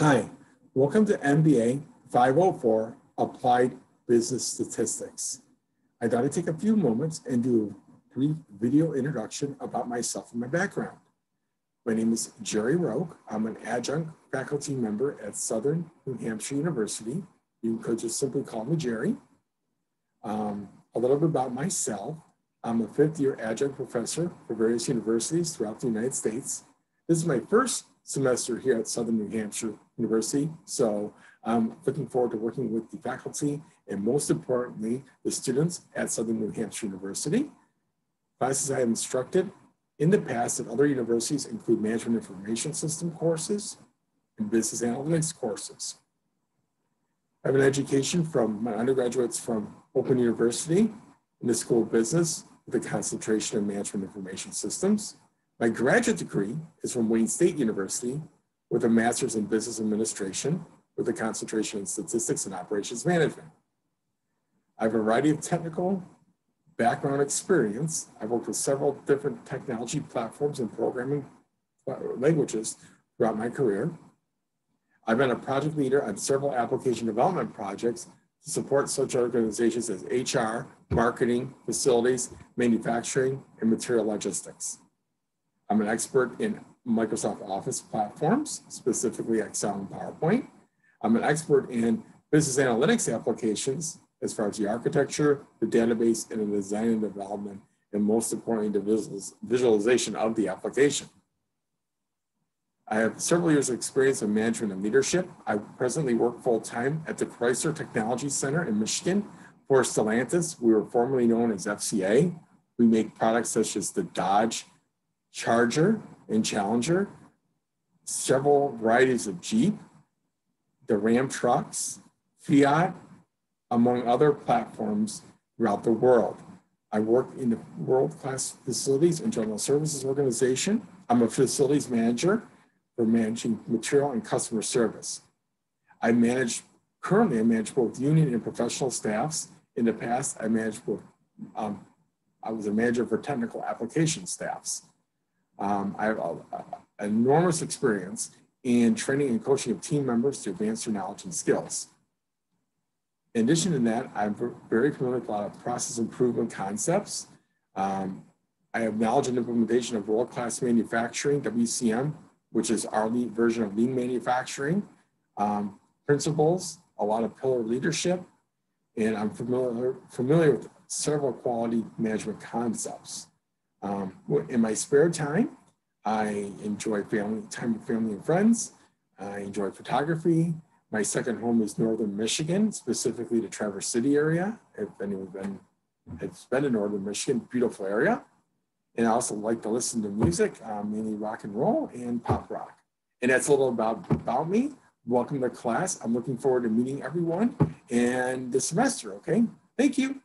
Hi, welcome to MBA 504 Applied Business Statistics. I thought I'd take a few moments and do a brief video introduction about myself and my background. My name is Jerry Roek. I'm an adjunct faculty member at Southern New Hampshire University. You could just simply call me Jerry. Um, a little bit about myself. I'm a fifth year adjunct professor for various universities throughout the United States. This is my first semester here at Southern New Hampshire University. So I'm looking forward to working with the faculty and most importantly, the students at Southern New Hampshire University. Classes I have instructed in the past at other universities include management information system courses and business analytics courses. I have an education from my undergraduates from Open University in the School of Business with a concentration in management information systems. My graduate degree is from Wayne State University with a master's in business administration with a concentration in statistics and operations management. I have a variety of technical background experience. I've worked with several different technology platforms and programming languages throughout my career. I've been a project leader on several application development projects to support such organizations as HR, marketing, facilities, manufacturing, and material logistics. I'm an expert in Microsoft Office platforms, specifically Excel and PowerPoint. I'm an expert in business analytics applications as far as the architecture, the database, and the design and development, and most importantly, the visualization of the application. I have several years of experience in management and leadership. I presently work full-time at the Chrysler Technology Center in Michigan for Stellantis. We were formerly known as FCA. We make products such as the Dodge Charger and Challenger, several varieties of Jeep, the Ram trucks, Fiat, among other platforms throughout the world. I work in the world-class facilities and general services organization. I'm a facilities manager for managing material and customer service. I manage, currently I manage both union and professional staffs. In the past, I managed both, um, I was a manager for technical application staffs. Um, I have an enormous experience in training and coaching of team members to advance their knowledge and skills. In addition to that, I'm very familiar with a lot of process improvement concepts. Um, I have knowledge and implementation of world-class manufacturing, WCM, which is our lead version of lean manufacturing, um, principles, a lot of pillar leadership, and I'm familiar, familiar with several quality management concepts. Um, in my spare time, I enjoy family time with family and friends. I enjoy photography. My second home is Northern Michigan, specifically the Traverse City area. If anyone's been, has been in Northern Michigan, beautiful area. And I also like to listen to music, um, mainly rock and roll and pop rock. And that's a little about, about me. Welcome to class. I'm looking forward to meeting everyone and the semester, okay? Thank you.